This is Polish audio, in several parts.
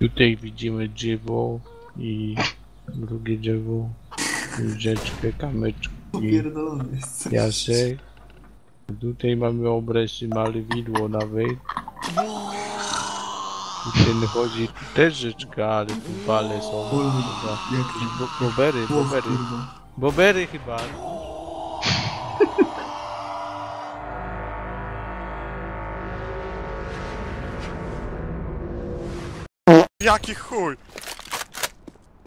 Tutaj widzimy drzewo i drugie drzewo, rzeczkę, kamyczki, Pierdolony jest. piasek. Tutaj mamy obrazy malowidło nawet. I ten chodzi, też rzeczka, ale tu wale są. Jak Bo- Bobery, bobery. kurwa. Bobery chyba. Jaki chuj!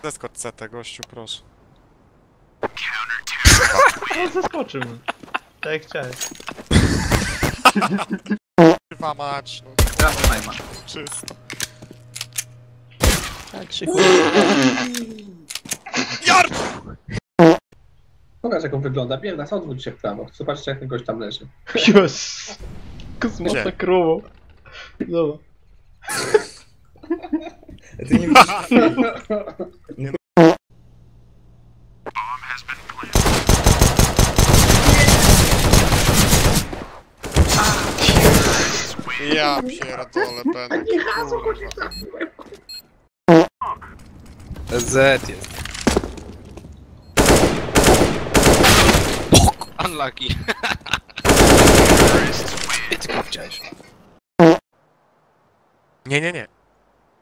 Zeskocz CT, gościu, proszę. No zaskoczył. Tak jak chciałem. Chyba mać, no Teraz najma. czysto. Tak. Jarcz! Pokaż jak on wygląda. Bierna, odwróć się w prawo. Zobaczcie jak ten gość tam leży. Yes. Kosmota Gdzie? krową. Zobacz. Ty nie musisz... Ja pierdolę, będę. Z jest. Unlucky. I tylko chciałeś.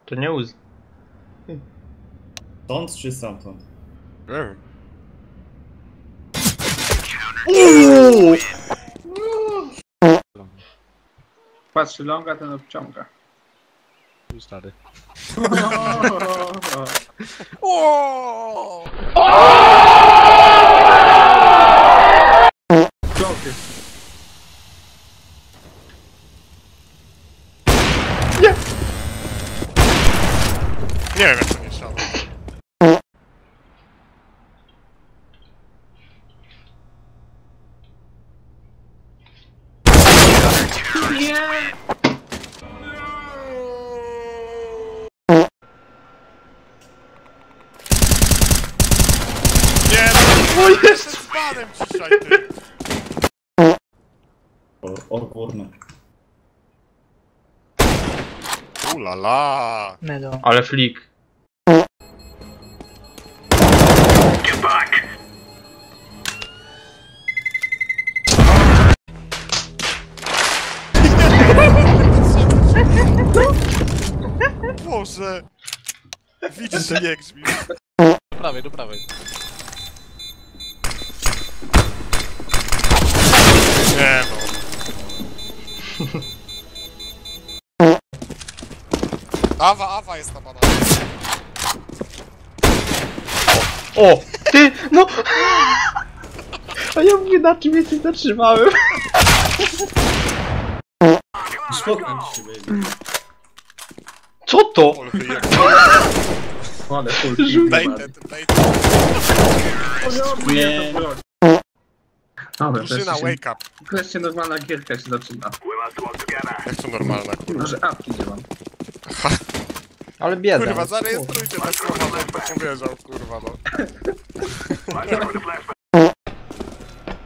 To nie łzy. Stąd czy stamtąd? Nie wiem. Patrzy longa, ten obciąga. Tu stary. O! Nie wiem jak to nie szło. Nie! Nie! No jestem z panem dzisiaj, ty! Orworne. Ulala! Ale flik. Boże! Widzisz, że nie grzmi. Do prawej, do prawej. Nie no. Awa, awa jest na bananie. O! Ty! No! A ja mówię na czym ja się zatrzymałem. Spokój się, baby. Co to? Olchy, jak Ale full baited, baited. Nie. Dobra, Drużyna, wreszcie, się, wake up. wreszcie normalna gierka się zaczyna. Jak to normalna, kurwa. Może apki nie mam. Ale bieda. Kurwa, zarejestrujcie te słowa, bo to powiedział, kurwa, no.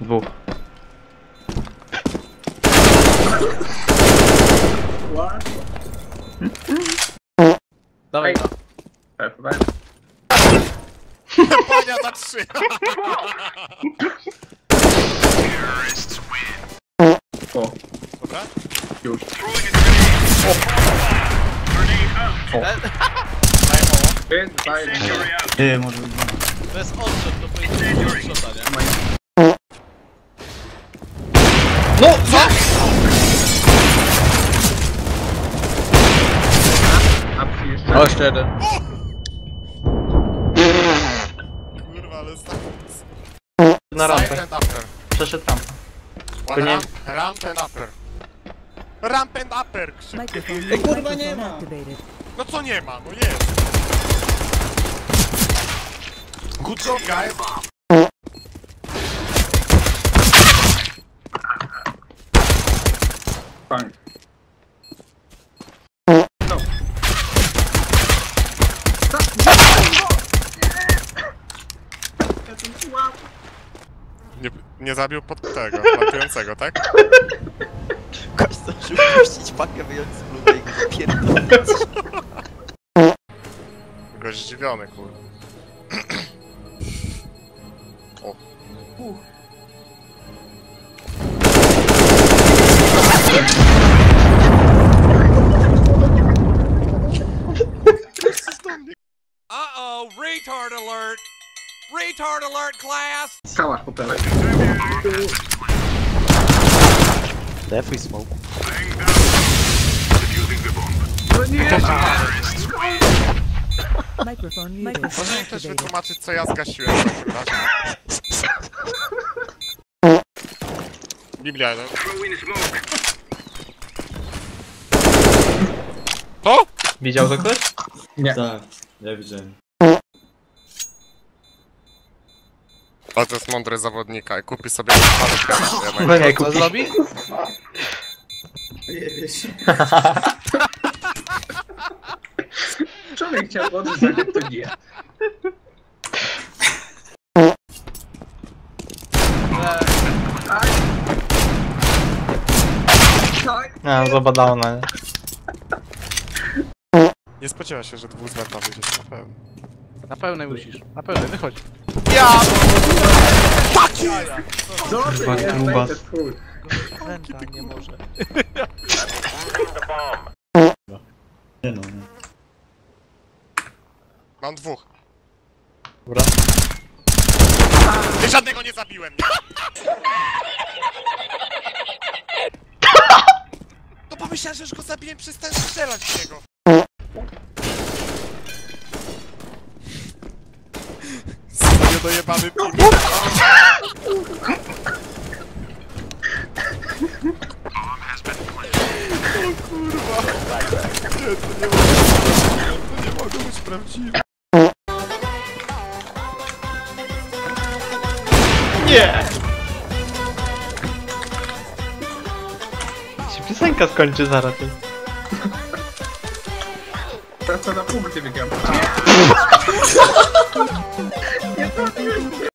Dwóch. Dawaj, Ej. Perfekt. Pania za trzy! O, Dobra? już. Pięć, dwa, jeden. Nie, może... to jest odrzut, to powinno być odrzuta, nie? No! Co? Jeden. Kurwa, ale znam. Na rampę. And upper. Przeszedł rampę. One nie- ramp, ramp and upper. Ramp and upper, krzyk. Ej, kurwa nie ma! No co nie ma, no jest. Good job, guys. Fajnie. Nie, zabił pod tego, plantującego, tak? Ktoś zdążył puścić pakę wyjąć z bludej i pierdolić. zdziwiony, kurwa. O. Uh-oh, retard alert! Retard alert, class! Kałasz po prawej. Defuj smoke. Microphone muted. Może mi ktoś wytłumaczyć, co ja zgasiłem w takim razie. Biblia jeden. To? Widział to ktoś? Nie. Tak, ja widziałem. Ale to jest mądry zawodnika i kupi sobie parę No nie, Co kupi. zrobi? Człowiek chciał odrzucać, jak to nie. No, zabadało na nie. Nie spodziewa się, że dwóch z wyjdzie na pewno. Na pełnej musisz. Na pełnej, wychodź. Co ty Kurwa, jest, grubas. Wenta nie może. Nie no, nie. Mam dwóch. Dobra. I żadnego nie zabiłem? No pomyślałem, że już go zabiłem, przestałem strzelać w niego. Dojebany pim. O kurwa. Nie, to nie to nie być prawdziwe. Nie! Się piosenka skończy zaraz. to na punkty wygram. Thank you.